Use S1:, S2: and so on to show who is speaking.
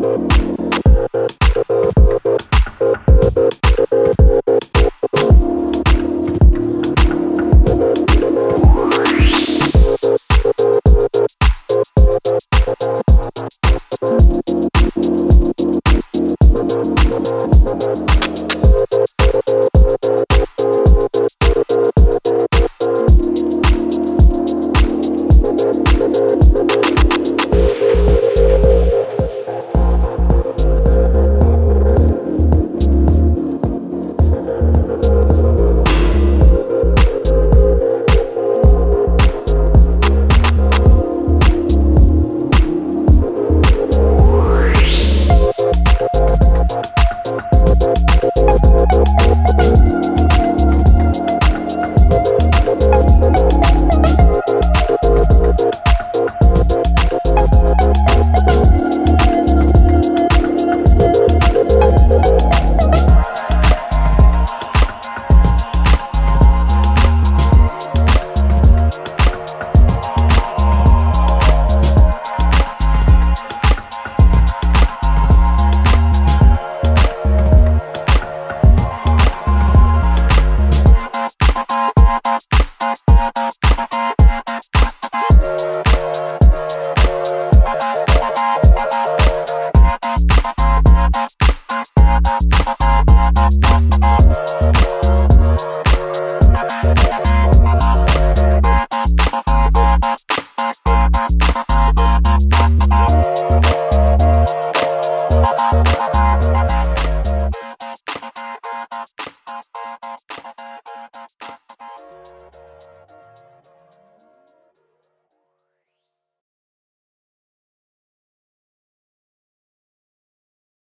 S1: Thank Bye.